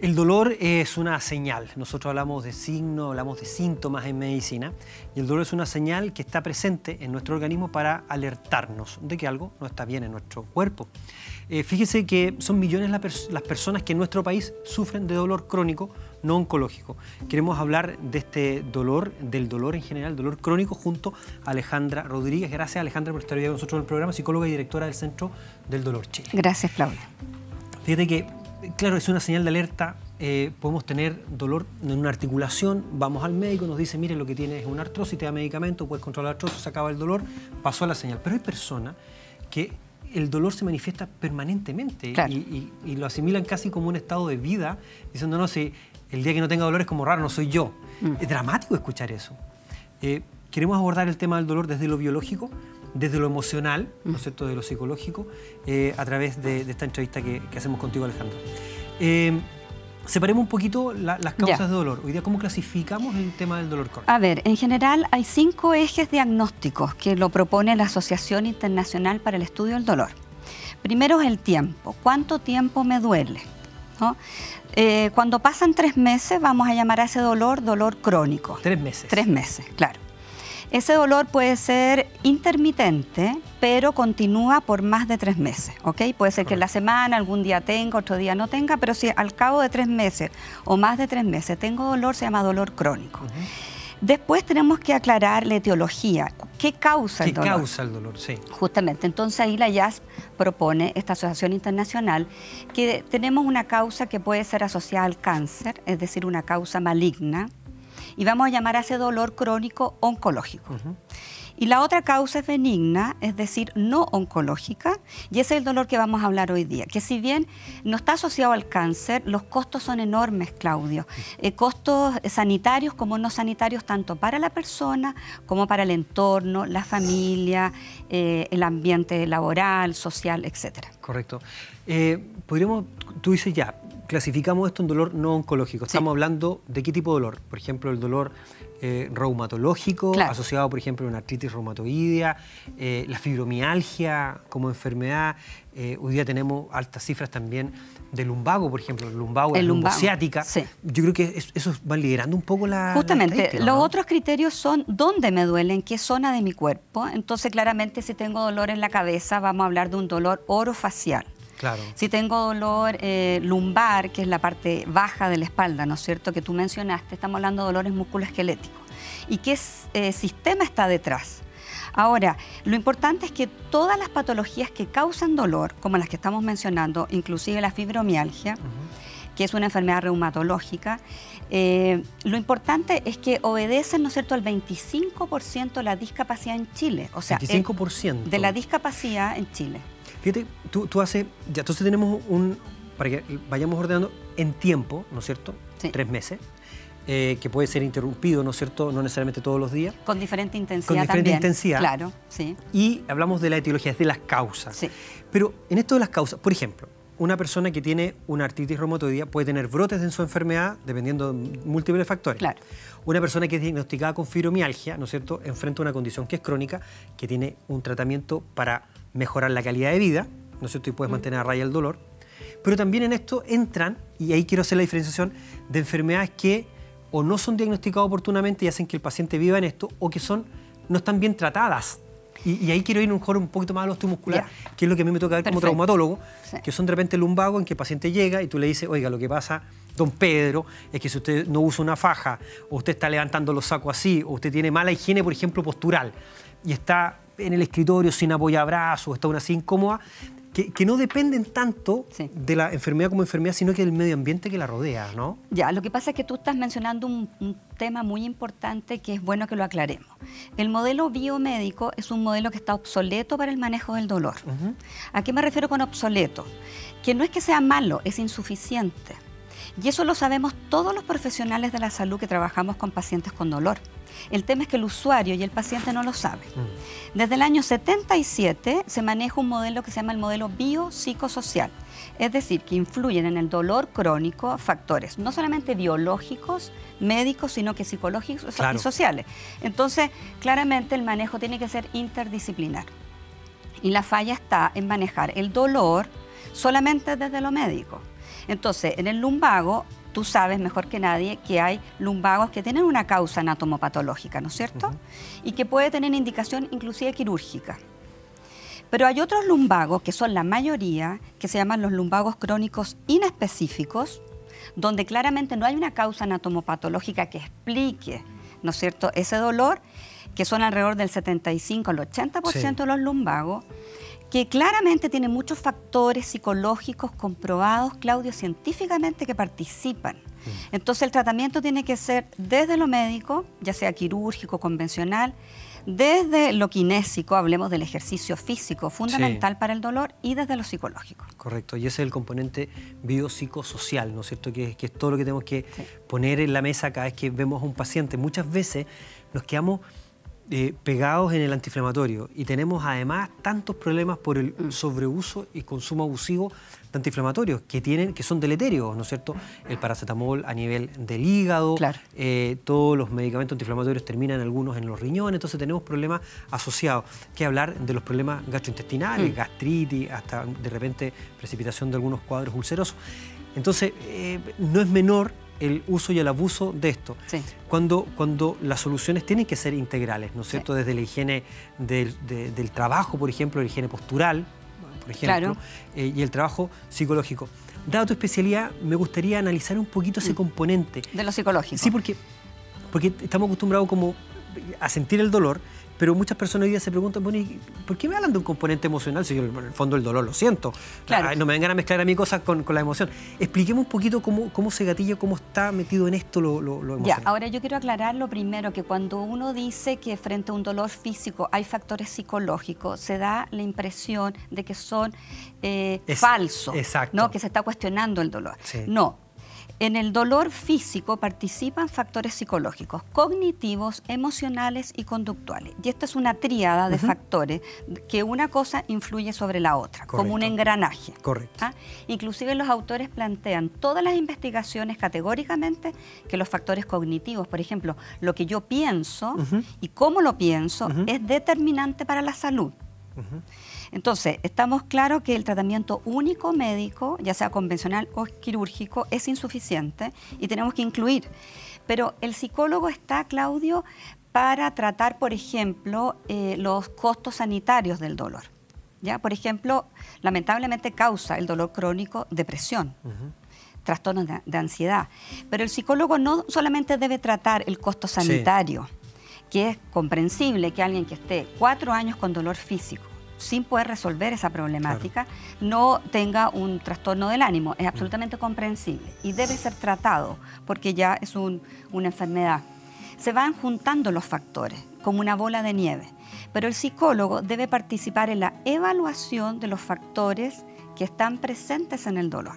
El dolor es una señal. Nosotros hablamos de signos, hablamos de síntomas en medicina. Y el dolor es una señal que está presente en nuestro organismo para alertarnos de que algo no está bien en nuestro cuerpo. Eh, fíjese que son millones las personas que en nuestro país sufren de dolor crónico no oncológico. Queremos hablar de este dolor, del dolor en general, dolor crónico, junto a Alejandra Rodríguez. Gracias, Alejandra, por estar hoy con nosotros en el programa, psicóloga y directora del Centro del Dolor Chile. Gracias, Claudia. Fíjate que claro, es una señal de alerta. Eh, podemos tener dolor en una articulación, vamos al médico, nos dice, mire, lo que tiene es una artrosis, te da medicamento, puedes controlar la artrosis, se acaba el dolor, pasó a la señal. Pero hay personas que el dolor se manifiesta permanentemente y, lo asimilan casi como un estado de vida, diciendo, no, si el día que no tenga dolor es como raro, no soy yo. Mm. Es dramático escuchar eso. Eh, queremos abordar el tema del dolor desde lo biológico, desde lo emocional, ¿no es cierto?, de lo psicológico, eh, a través de, esta entrevista que, hacemos contigo, Alejandro. Eh, separemos un poquito las causas de dolor. Hoy día, ¿cómo clasificamos el tema del dolor crónico? A ver, en general hay cinco ejes diagnósticos que lo propone la Asociación Internacional para el Estudio del Dolor. Primero es el tiempo. ¿Cuánto tiempo me duele? Eh, cuando pasan tres meses, vamos a llamar a ese dolor dolor crónico. Tres meses. Tres meses, claro. Ese dolor puede ser intermitente, pero continúa por más de tres meses, ¿ok? Puede ser que en la semana algún día tenga, otro día no tenga, pero si al cabo de tres meses o más de tres meses tengo dolor, se llama dolor crónico. Después tenemos que aclarar la etiología. ¿Qué causa el dolor? ¿Qué causa el dolor? Sí. Justamente. Entonces ahí la IAS propone, esta asociación internacional, que tenemos una causa que puede ser asociada al cáncer, es decir, una causa maligna, y vamos a llamar a ese dolor crónico oncológico. Y la otra causa es benigna, es decir, no oncológica, y ese es el dolor que vamos a hablar hoy día, que si bien no está asociado al cáncer, los costos son enormes, Claudio. Eh, costos sanitarios como no sanitarios, tanto para la persona como para el entorno, la familia, eh, el ambiente laboral, social, etc. Correcto. Eh, podríamos, tú dices ya, clasificamos esto en dolor no oncológico. Estamos hablando de qué tipo de dolor. Por ejemplo, el dolor eh, reumatológico, asociado, por ejemplo, a una artritis reumatoidea, eh, la fibromialgia como enfermedad. Eh, hoy día tenemos altas cifras también del lumbago, por ejemplo, el lumbago, el la lumbaciática. Yo creo que eso va liderando un poco la. Justamente, los otros criterios son dónde me duele, en qué zona de mi cuerpo. Entonces, claramente, si tengo dolor en la cabeza, vamos a hablar de un dolor orofacial. Si tengo dolor eh, lumbar, que es la parte baja de la espalda, ¿no es cierto?, que tú mencionaste, estamos hablando de dolores musculoesqueléticos. ¿Y qué eh, sistema está detrás? Ahora, lo importante es que todas las patologías que causan dolor, como las que estamos mencionando, inclusive la fibromialgia, que es una enfermedad reumatológica, eh, lo importante es que obedecen, ¿no es cierto?, al 25% de la discapacidad en Chile. O sea, 25%. de la discapacidad en Chile. Fíjate, tú, tú haces, ya entonces tenemos un, para que vayamos ordenando en tiempo, ¿no es cierto? Tres meses. Eh, que puede ser interrumpido, ¿no es cierto? No necesariamente todos los días. Con diferente intensidad. Con diferente intensidad. Claro, sí. Y hablamos de la etiología, es de las causas. Sí. Pero en esto de las causas, por ejemplo, una persona que tiene una artritis reumatoidea puede tener brotes en su enfermedad dependiendo de múltiples factores. Claro. Una persona que es diagnosticada con fibromialgia, ¿no es cierto?, enfrenta una condición que es crónica, que tiene un tratamiento para mejorar la calidad de vida, ¿no es cierto? Y puedes mm. mantener a raya el dolor. Pero también en esto entran, y ahí quiero hacer la diferenciación, de enfermedades que o no son diagnosticadas oportunamente y hacen que el paciente viva en esto, o que son, no están bien tratadas. Y, ahí quiero ir un, un poquito más al osteomuscular, que es lo que a mí me toca ver como traumatólogo, que son de repente lumbago en que el paciente llega y tú le dices, oiga, lo que pasa, don Pedro, es que si usted no usa una faja, o usted está levantando los sacos así, o usted tiene mala higiene, por ejemplo, postural, y está en el escritorio sin apoyabrazos, está una así incómoda, que, no dependen tanto de la enfermedad como enfermedad, sino que del medio ambiente que la rodea, ¿no? Ya, lo que pasa es que tú estás mencionando un, tema muy importante que es bueno que lo aclaremos. El modelo biomédico es un modelo que está obsoleto para el manejo del dolor. ¿A qué me refiero con obsoleto? Que no es que sea malo, es insuficiente. Y eso lo sabemos todos los profesionales de la salud que trabajamos con pacientes con dolor. El tema es que el usuario y el paciente no lo saben. Mm. Desde el año 77 se maneja un modelo que se llama el modelo biopsicosocial, es decir, que influyen en el dolor crónico factores no solamente biológicos, médicos, sino que psicológicos y sociales. Entonces, claramente el manejo tiene que ser interdisciplinar. Y la falla está en manejar el dolor solamente desde lo médico. Entonces, en el lumbago, tú sabes mejor que nadie que hay lumbagos que tienen una causa anatomopatológica, ¿no es cierto? Y que puede tener indicación inclusive quirúrgica. Pero hay otros lumbagos, que son la mayoría, que se llaman los lumbagos crónicos inespecíficos, donde claramente no hay una causa anatomopatológica que explique, ¿no es cierto?, ese dolor, que son alrededor del 75 al 80% de los lumbagos, que claramente tienen muchos factores psicológicos comprobados, Claudio, científicamente que participan. Mm. Entonces el tratamiento tiene que ser desde lo médico, ya sea quirúrgico, convencional, desde lo kinésico, hablemos del ejercicio físico, fundamental para el dolor, y desde lo psicológico. Correcto, y ese es el componente biopsicosocial, ¿no es cierto? Que, es todo lo que tenemos que poner en la mesa cada vez que vemos a un paciente. Muchas veces nos quedamos eh, pegados en el antiinflamatorio y tenemos además tantos problemas por el mm. sobreuso y consumo abusivo de antiinflamatorios que tienen que son deleterios, ¿no es cierto? El paracetamol a nivel del hígado, eh, todos los medicamentos antiinflamatorios terminan algunos en los riñones, entonces tenemos problemas asociados. Que hablar de los problemas gastrointestinales, mm. gastritis, hasta de repente precipitación de algunos cuadros ulcerosos. Entonces, eh, no es menor el uso y el abuso de esto. Cuando, cuando las soluciones tienen que ser integrales, ¿no es cierto? Desde la higiene del, trabajo, por ejemplo, la higiene postural, por ejemplo, eh, y el trabajo psicológico. Dado tu especialidad, me gustaría analizar un poquito ese mm. componente. De lo psicológico. Sí, porque, porque estamos acostumbrados como a sentir el dolor, pero muchas personas hoy día se preguntan, bueno, ¿por qué me hablan de un componente emocional si yo en el fondo el dolor lo siento? Claro. no me vengan a mezclar a mí cosas con, la emoción. Expliquemos un poquito cómo, cómo se gatilla, cómo está metido en esto lo, lo, emocional. Ya, ahora yo quiero aclarar lo primero, que cuando uno dice que frente a un dolor físico hay factores psicológicos, se da la impresión de que son eh, falsos, ¿no? que se está cuestionando el dolor. No, en el dolor físico participan factores psicológicos, cognitivos, emocionales y conductuales. Y esta es una tríada de factores que una cosa influye sobre la otra, como un engranaje. Correcto. ¿ah? Inclusive los autores plantean todas las investigaciones categóricamente que los factores cognitivos, por ejemplo, lo que yo pienso y cómo lo pienso, es determinante para la salud. Entonces, estamos claros que el tratamiento único médico, ya sea convencional o quirúrgico, es insuficiente y tenemos que incluir. Pero el psicólogo está, Claudio, para tratar, por ejemplo, eh, los costos sanitarios del dolor. ¿ya? Por ejemplo, lamentablemente causa el dolor crónico depresión. trastornos de, ansiedad. Pero el psicólogo no solamente debe tratar el costo sanitario, que es comprensible que alguien que esté cuatro años con dolor físico, sin poder resolver esa problemática, no tenga un trastorno del ánimo. Es absolutamente comprensible y debe ser tratado porque ya es una enfermedad. Se van juntando los factores como una bola de nieve, pero el psicólogo debe participar en la evaluación de los factores que están presentes en el dolor.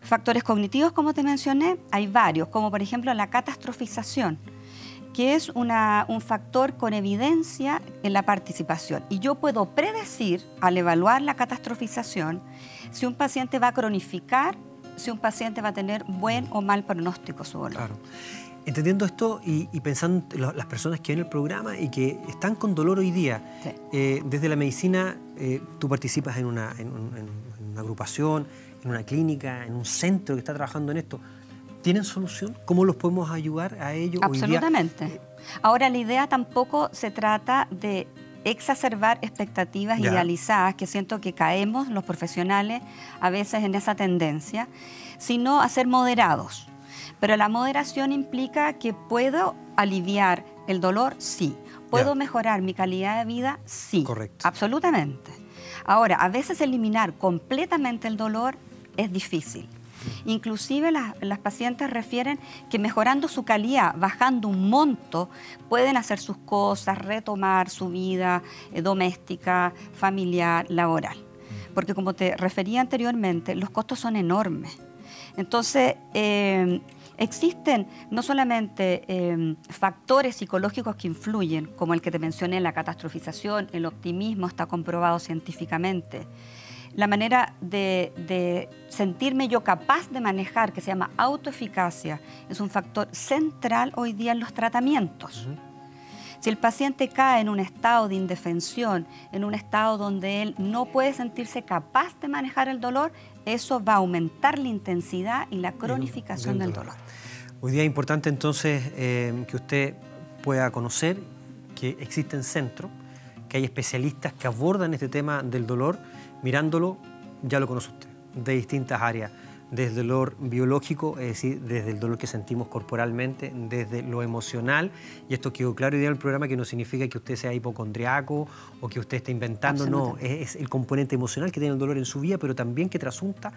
Factores cognitivos, como te mencioné, hay varios, como por ejemplo la catastrofización que es un factor con evidencia en la participación. Y yo puedo predecir, al evaluar la catastrofización, si un paciente va a cronificar, si un paciente va a tener buen o mal pronóstico su dolor. Claro. Entendiendo esto y, pensando en las personas que ven el programa y que están con dolor hoy día, eh, desde la medicina eh, tú participas en una, en una agrupación, en una clínica, en un centro que está trabajando en esto. ¿Tienen solución? ¿Cómo los podemos ayudar a ellos? Absolutamente. Ahora, la idea tampoco se trata de exacerbar expectativas idealizadas, que siento que caemos los profesionales a veces en esa tendencia, sino a ser moderados. Pero la moderación implica que puedo aliviar el dolor, sí. ¿Puedo mejorar mi calidad de vida? Sí. Correcto. Absolutamente. Ahora, a veces eliminar completamente el dolor es difícil. Inclusive las, pacientes refieren que mejorando su calidad, bajando un monto, pueden hacer sus cosas, retomar su vida eh, doméstica, familiar, laboral. Porque como te refería anteriormente, los costos son enormes. Entonces, eh, existen no solamente eh, factores psicológicos que influyen, como el que te mencioné, la catastrofización, el optimismo está comprobado científicamente, la manera de, sentirme yo capaz de manejar, que se llama autoeficacia, es un factor central hoy día en los tratamientos. Si el paciente cae en un estado de indefensión, en un estado donde él no puede sentirse capaz de manejar el dolor, eso va a aumentar la intensidad y la cronificación del, dolor. Hoy día es importante entonces eh, que usted pueda conocer que existen centros, que hay especialistas que abordan este tema del dolor, mirándolo, ya lo conoce usted, de distintas áreas desde el dolor biológico, es decir, desde el dolor que sentimos corporalmente, desde lo emocional, y esto quedó claro hoy día en el programa que no significa que usted sea hipocondriaco o que usted esté inventando, no, es, el componente emocional que tiene el dolor en su vida, pero también que trasunta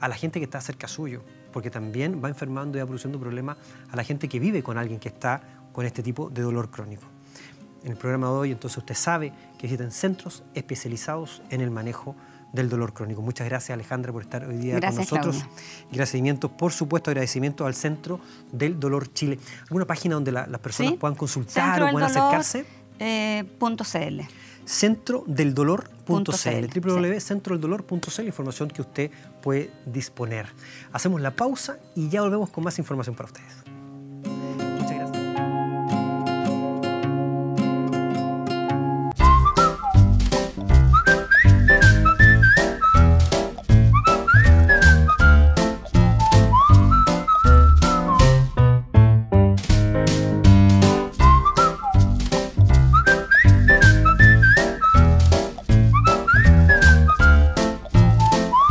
a la gente que está cerca suyo, porque también va enfermando y va produciendo problemas a la gente que vive con alguien que está con este tipo de dolor crónico. En el programa de hoy, entonces, usted sabe que existen centros especializados en el manejo del dolor crónico. Muchas gracias Alejandra por estar hoy día con nosotros. Agradecimientos, por supuesto, agradecimientos al Centro del Dolor Chile. ¿Alguna página donde las personas puedan consultar o puedan acercarse? Eh, .cl. Centrodeldolor.cl, www.centrodeldolor.cl, información que usted puede disponer. Hacemos la pausa y ya volvemos con más información para ustedes.